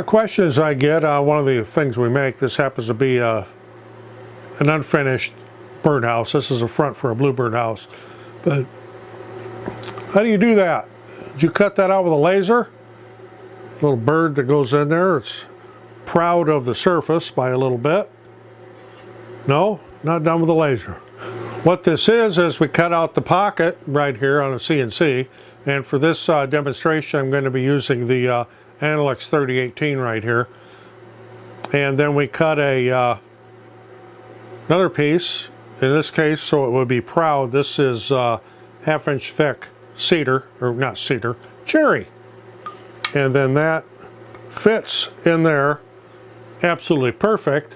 of questions I get. Uh, one of the things we make, this happens to be uh, an unfinished birdhouse. This is a front for a bluebird house. But how do you do that? Did you cut that out with a laser? Little bird that goes in there. It's proud of the surface by a little bit. No, not done with a laser. What this is, is we cut out the pocket right here on a CNC. And for this uh, demonstration, I'm going to be using the uh, Anolex 3018 right here. And then we cut a uh, another piece, in this case, so it would be proud. This is uh, half inch thick cedar, or not cedar, cherry. And then that fits in there absolutely perfect.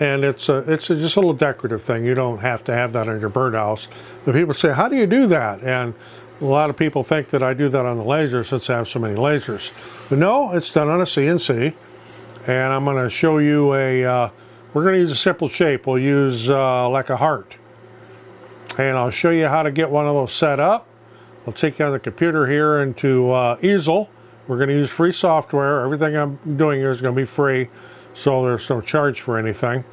And it's a, it's a, just a little decorative thing. You don't have to have that on your birdhouse. But people say, how do you do that? And a lot of people think that I do that on the laser since I have so many lasers. But no, it's done on a CNC. And I'm going to show you a, uh, we're going to use a simple shape. We'll use uh, like a heart. And I'll show you how to get one of those set up. I'll take you on the computer here into uh, Easel. We're going to use free software. Everything I'm doing here is going to be free, so there's no charge for anything.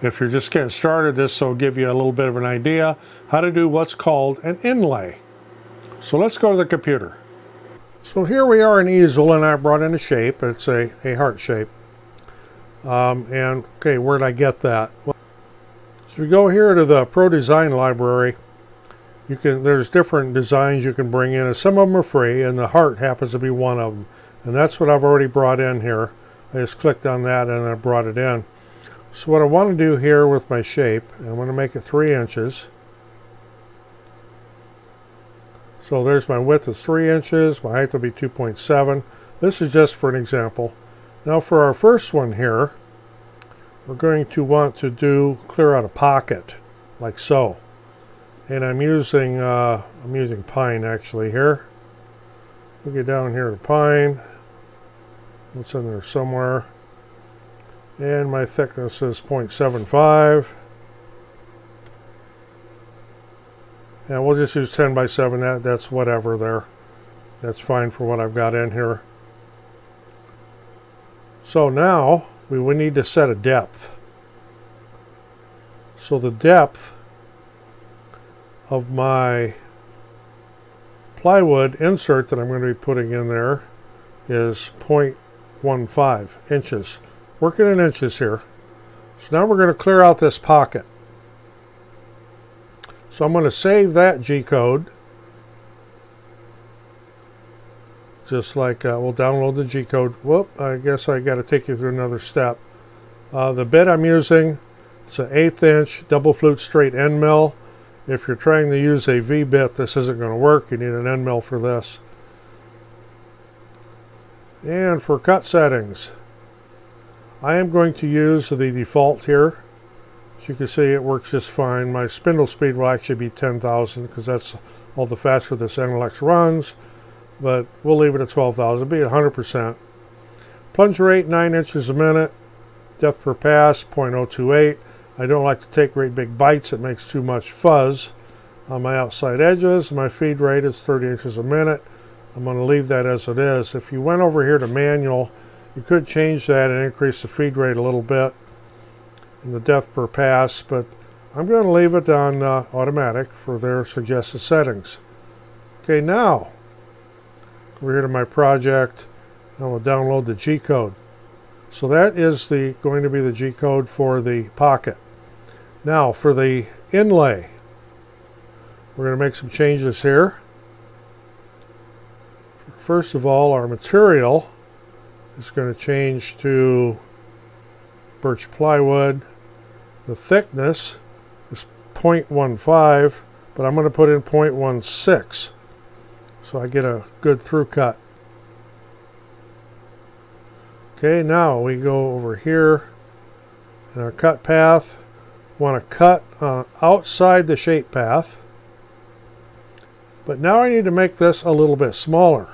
If you're just getting started, this will give you a little bit of an idea how to do what's called an inlay. So let's go to the computer. So here we are in Easel, and I brought in a shape. It's a, a heart shape. Um, and, okay, where did I get that? Well, so we go here to the Pro Design Library, you can there's different designs you can bring in and some of them are free and the heart happens to be one of them and that's what I've already brought in here I just clicked on that and I brought it in so what I want to do here with my shape I'm going to make it three inches so there's my width is three inches my height will be 2.7 this is just for an example. Now for our first one here we're going to want to do clear out a pocket like so. And I'm using uh, I'm using pine actually here. We get down here to pine. It's in there somewhere? And my thickness is 0.75 and we'll just use 10 by 7 that that's whatever there that's fine for what I've got in here so now we would need to set a depth so the depth of my plywood insert that I'm going to be putting in there is 0.15 inches. Working in inches here. So now we're going to clear out this pocket. So I'm going to save that G-code. Just like uh, we'll download the G-code. Whoop, I guess I got to take you through another step. Uh, the bit I'm using, it's an eighth inch double flute straight end mill. If you're trying to use a V-bit, this isn't going to work. You need an end mill for this. And for cut settings, I am going to use the default here. As you can see, it works just fine. My spindle speed will actually be 10,000 because that's all the faster this Anolex runs. But we'll leave it at 12,000, be at 100%. Plunger rate, 9 inches a minute. Depth per pass, 0.028. I don't like to take great big bites. It makes too much fuzz on my outside edges. My feed rate is 30 inches a minute. I'm going to leave that as it is. If you went over here to manual, you could change that and increase the feed rate a little bit the depth per pass, but I'm going to leave it on uh, automatic for their suggested settings. Okay, now, over here to my project, I will download the G-code. So that is the going to be the G-code for the pocket. Now for the inlay, we're going to make some changes here. First of all, our material is going to change to birch plywood. The thickness is 0.15, but I'm going to put in 0.16 so I get a good through cut. Okay, now we go over here in our cut path want to cut uh, outside the shape path. But now I need to make this a little bit smaller.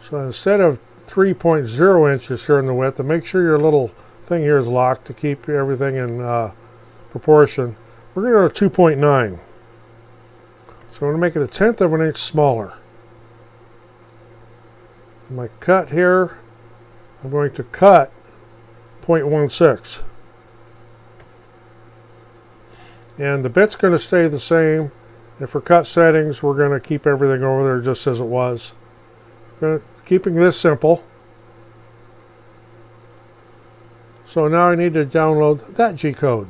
So instead of 3.0 inches here in the width, to make sure your little thing here is locked to keep everything in uh, proportion, we're going to go 2.9. So I'm going to make it a tenth of an inch smaller. My cut here, I'm going to cut 0.16. And the bit's going to stay the same. And for cut settings, we're going to keep everything over there just as it was. keeping this simple. So now I need to download that G-code.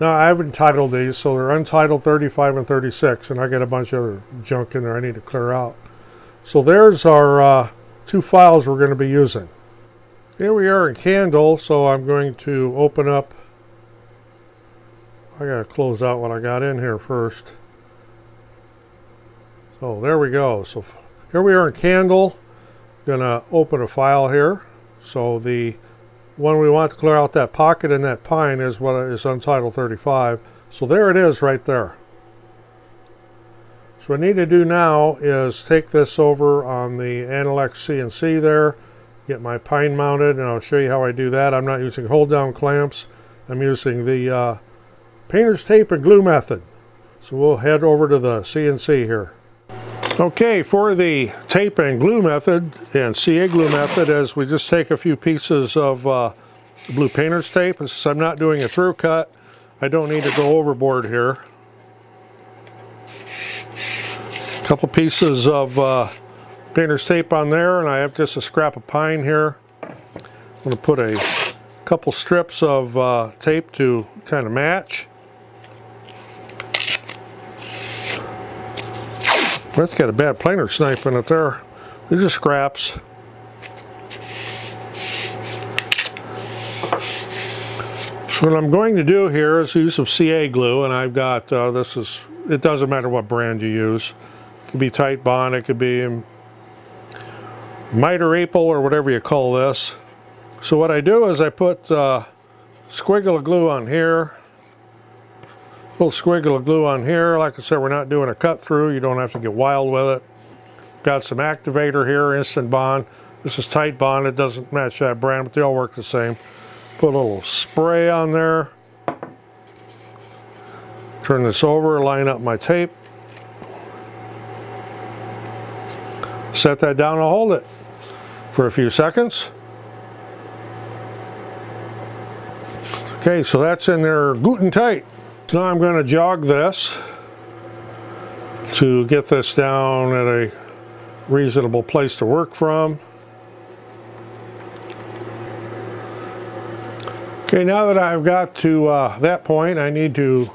Now I haven't titled these, so they're untitled 35 and 36, and I got a bunch of other junk in there I need to clear out. So there's our uh, two files we're going to be using. Here we are in Candle, so I'm going to open up. I got to close out what I got in here first. So there we go. So here we are in Candle. Going to open a file here. So the one we want to clear out that pocket in that pine is what is Untitled 35. So there it is right there. So what I need to do now is take this over on the Anolex CNC there, get my pine mounted, and I'll show you how I do that. I'm not using hold down clamps. I'm using the uh, painter's tape and glue method. So we'll head over to the CNC here. Okay, for the tape and glue method and CA glue method is we just take a few pieces of uh, blue painter's tape. Since I'm not doing a through cut, I don't need to go overboard here. A couple pieces of uh, painter's tape on there and I have just a scrap of pine here. I'm going to put a couple strips of uh, tape to kind of match. That's got a bad planer snipe in it there. These are scraps. So what I'm going to do here is use some CA glue, and I've got, uh, this is, it doesn't matter what brand you use. It could be Titebond, it could be Mitreapel, or whatever you call this. So what I do is I put uh, squiggle of glue on here, little squiggle of glue on here. Like I said, we're not doing a cut through. You don't have to get wild with it. Got some activator here, Instant Bond. This is Titebond. It doesn't match that brand, but they all work the same. Put a little spray on there. Turn this over, line up my tape. Set that down and hold it for a few seconds. Okay, so that's in there Guten tight. So now I'm going to jog this to get this down at a reasonable place to work from. Okay, now that I've got to uh, that point, I need to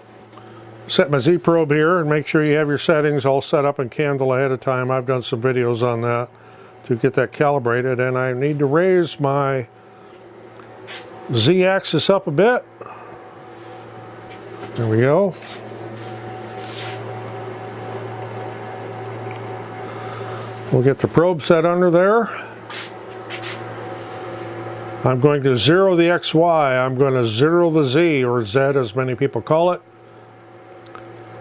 set my Z-probe here and make sure you have your settings all set up in Candle ahead of time. I've done some videos on that to get that calibrated and I need to raise my Z-axis up a bit there we go. We'll get the probe set under there. I'm going to zero the XY. I'm going to zero the Z, or Z as many people call it.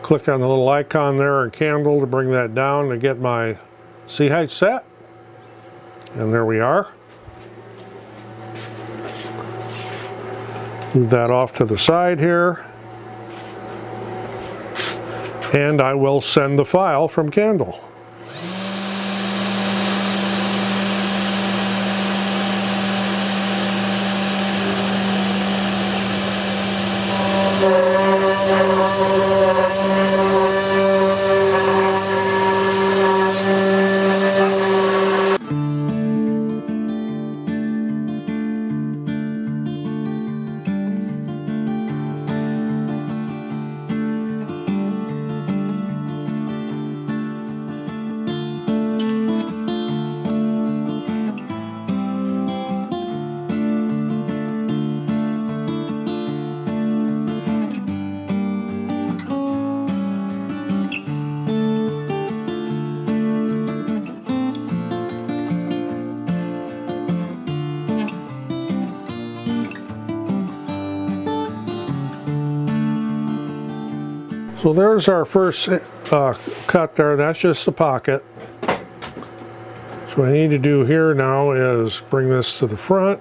Click on the little icon there and candle to bring that down to get my Z height set. And there we are. Move that off to the side here and I will send the file from Candle. So there's our first uh, cut there. That's just the pocket. So what I need to do here now is bring this to the front.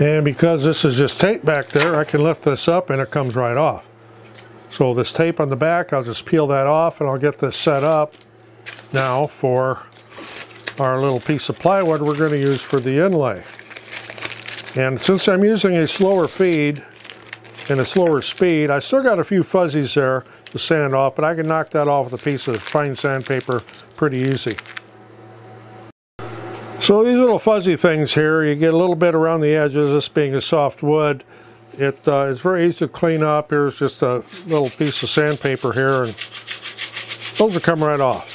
And because this is just tape back there, I can lift this up and it comes right off. So this tape on the back, I'll just peel that off and I'll get this set up now for our little piece of plywood we're going to use for the inlay. And since I'm using a slower feed and a slower speed, I still got a few fuzzies there to sand off, but I can knock that off with a piece of fine sandpaper pretty easy. So these little fuzzy things here, you get a little bit around the edges, this being a soft wood. It uh, is very easy to clean up. Here's just a little piece of sandpaper here, and those will come right off.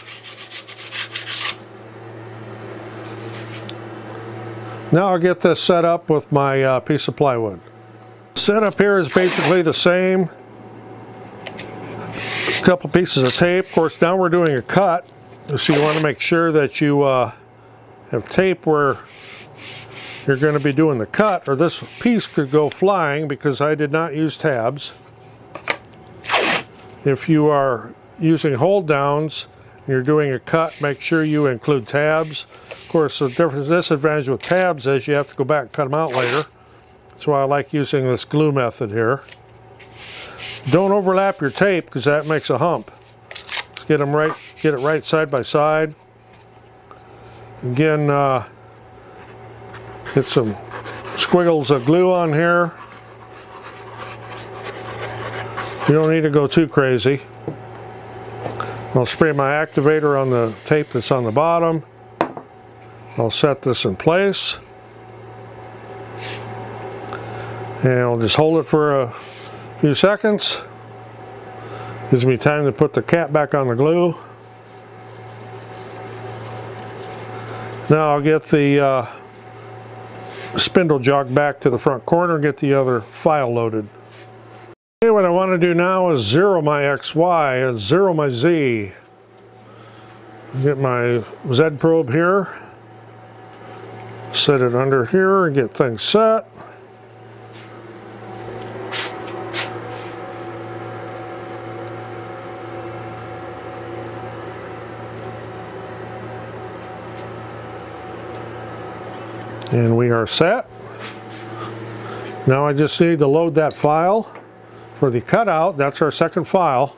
Now I'll get this set up with my uh, piece of plywood. Setup here is basically the same. A couple pieces of tape. Of course, now we're doing a cut. So you want to make sure that you uh, have tape where you're going to be doing the cut or this piece could go flying because I did not use tabs. If you are using hold downs and you're doing a cut, make sure you include tabs. Of course, the difference disadvantage with tabs is you have to go back and cut them out later. That's why I like using this glue method here. Don't overlap your tape because that makes a hump. Let's get them right, get it right side by side. Again, uh, Get some squiggles of glue on here. You don't need to go too crazy. I'll spray my activator on the tape that's on the bottom. I'll set this in place. And I'll just hold it for a few seconds. Gives me time to put the cap back on the glue. Now I'll get the uh, spindle jog back to the front corner get the other file loaded. Okay, what I want to do now is zero my XY and zero my Z. Get my Z probe here, set it under here and get things set. And we are set. Now I just need to load that file for the cutout, that's our second file,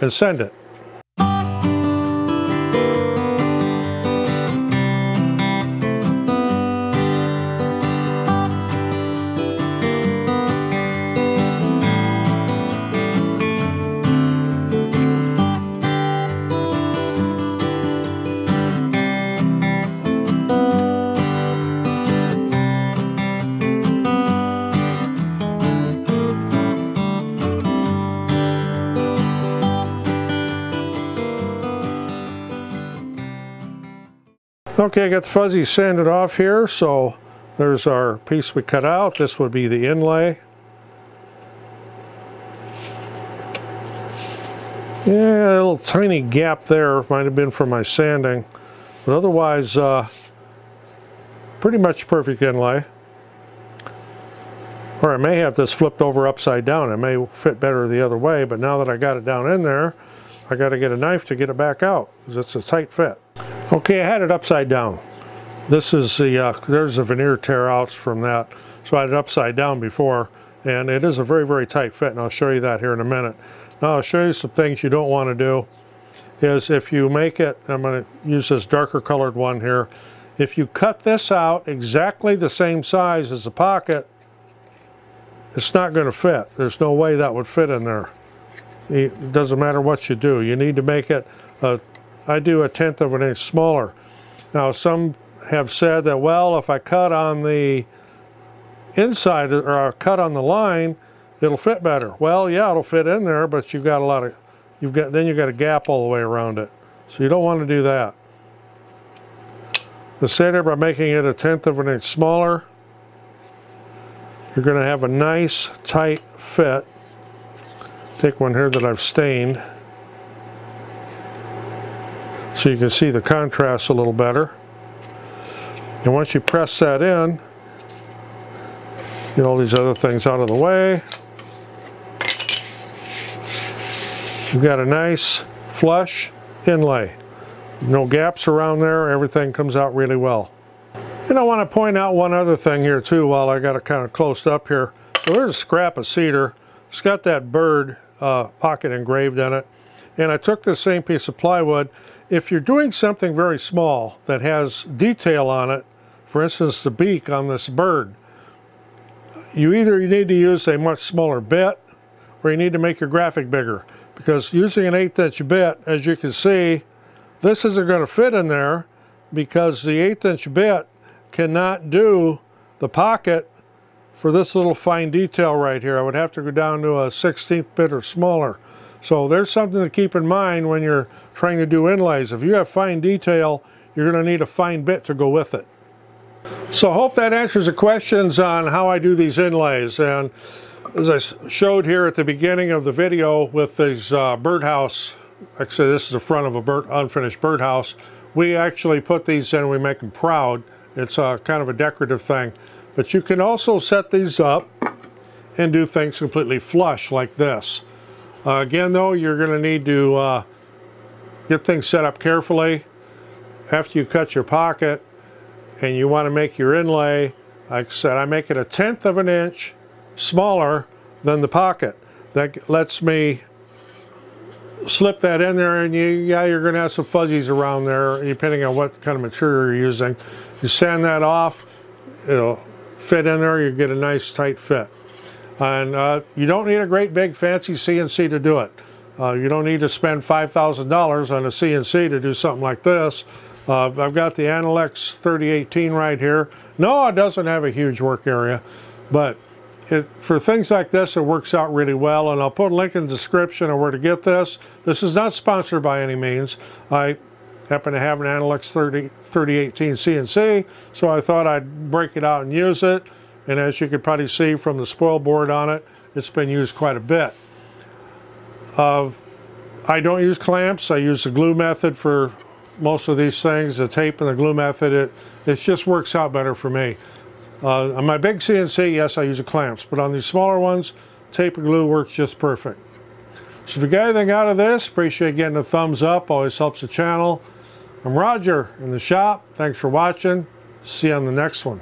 and send it. Okay, I got the fuzzy sanded off here, so there's our piece we cut out. This would be the inlay. Yeah, a little tiny gap there might have been for my sanding, but otherwise, uh, pretty much perfect inlay. Or I may have this flipped over upside down. It may fit better the other way, but now that I got it down in there, I got to get a knife to get it back out because it's a tight fit. Okay, I had it upside down. This is the, uh, there's the veneer tear outs from that. So I had it upside down before, and it is a very, very tight fit, and I'll show you that here in a minute. Now I'll show you some things you don't want to do, is if you make it, I'm going to use this darker colored one here, if you cut this out exactly the same size as the pocket, it's not going to fit. There's no way that would fit in there. It doesn't matter what you do. You need to make it a I do a tenth of an inch smaller. Now some have said that, well, if I cut on the inside or I cut on the line, it'll fit better. Well, yeah, it'll fit in there, but you've got a lot of, you've got, then you've got a gap all the way around it. So you don't want to do that. Instead by making it a tenth of an inch smaller, you're going to have a nice tight fit. Take one here that I've stained so you can see the contrast a little better. And once you press that in, get all these other things out of the way. You've got a nice flush inlay. No gaps around there, everything comes out really well. And I want to point out one other thing here too while I got it kind of closed up here. So there's a scrap of cedar. It's got that bird uh, pocket engraved in it. And I took the same piece of plywood. If you're doing something very small that has detail on it, for instance the beak on this bird, you either need to use a much smaller bit or you need to make your graphic bigger. Because using an eighth inch bit, as you can see, this isn't going to fit in there because the eighth inch bit cannot do the pocket for this little fine detail right here. I would have to go down to a 16th bit or smaller. So there's something to keep in mind when you're trying to do inlays. If you have fine detail, you're going to need a fine bit to go with it. So I hope that answers the questions on how I do these inlays. And as I showed here at the beginning of the video with these uh, birdhouse, actually this is the front of a bird, unfinished birdhouse, we actually put these in, we make them proud. It's a, kind of a decorative thing. But you can also set these up and do things completely flush like this. Uh, again though, you're going to need to uh, get things set up carefully. After you cut your pocket and you want to make your inlay, like I said, I make it a tenth of an inch smaller than the pocket. That lets me slip that in there and you, yeah, you're going to have some fuzzies around there depending on what kind of material you're using. You sand that off, it'll fit in there, you get a nice tight fit. And uh, you don't need a great big fancy CNC to do it. Uh, you don't need to spend $5,000 on a CNC to do something like this. Uh, I've got the Anolex 3018 right here. No, it doesn't have a huge work area, but it, for things like this, it works out really well. And I'll put a link in the description of where to get this. This is not sponsored by any means. I happen to have an Anolex 30, 3018 CNC, so I thought I'd break it out and use it. And as you could probably see from the spoil board on it, it's been used quite a bit. Uh, I don't use clamps. I use the glue method for most of these things. The tape and the glue method, it, it just works out better for me. Uh, on my big CNC, yes, I use the clamps, but on these smaller ones, tape and glue works just perfect. So if you got anything out of this, appreciate getting a thumbs up, always helps the channel. I'm Roger in the shop. Thanks for watching. See you on the next one.